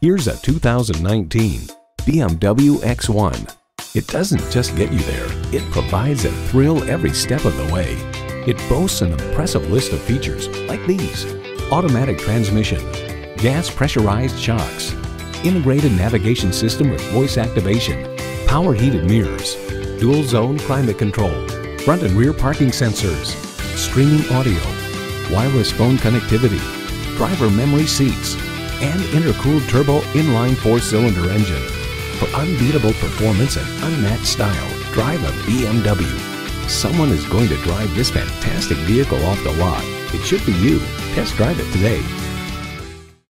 Here's a 2019 BMW X1. It doesn't just get you there, it provides a thrill every step of the way. It boasts an impressive list of features like these. Automatic transmission, gas pressurized shocks, integrated navigation system with voice activation, power heated mirrors, dual zone climate control, front and rear parking sensors, streaming audio, wireless phone connectivity, driver memory seats, and intercooled turbo inline four-cylinder engine. For unbeatable performance and unmatched style, drive a BMW. Someone is going to drive this fantastic vehicle off the lot. It should be you. Test drive it today.